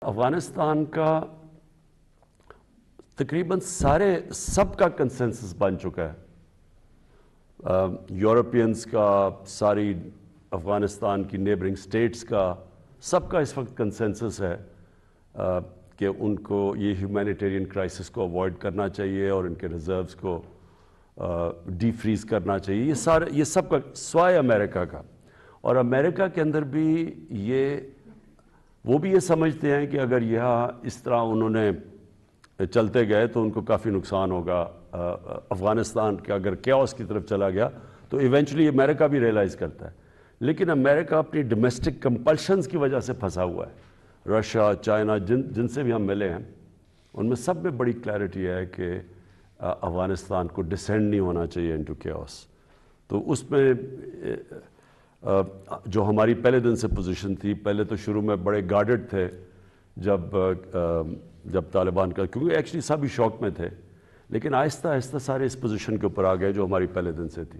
افغانستان کا تقریباً سارے سب کا کنسنسس بن چکا ہے۔ یورپینز کا، ساری افغانستان کی نیبرنگ سٹیٹس کا، سب کا اس وقت کنسنسس ہے کہ ان کو یہ ہیومینیٹیرین کرائسس کو اوائڈ کرنا چاہیے اور ان کے ریزروز کو ڈی فریز کرنا چاہیے۔ یہ سارے، یہ سب کا، سوائے امریکہ کا۔ اور امریکہ کے اندر بھی یہ وہ بھی یہ سمجھتے ہیں کہ اگر یہاں اس طرح انہوں نے چلتے گئے تو ان کو کافی نقصان ہوگا۔ افغانستان کا اگر کیاؤس کی طرف چلا گیا تو ایونچولی امریکہ بھی ریلائز کرتا ہے۔ لیکن امریکہ اپنی ڈومیسٹک کمپلشنز کی وجہ سے پھنسا ہوا ہے۔ رشیا چائنا جن جن سے بھی ہم ملے ہیں، ان میں سب میں بڑی کلیئرٹی ہے کہ افغانستان کو ڈسینڈ نہیں ہونا چاہیے انٹو کیوس تو اس میں جو ہماری پہلے دن سے پوزیشن تھی، پہلے تو شروع میں بڑے گارڈڈ تھے جب جب طالبان کا، کیونکہ ایکچولی سب ہی شوق میں تھے، لیکن آہستہ آہستہ سارے اس پوزیشن کے اوپر آ گئے جو ہماری پہلے دن سے تھی۔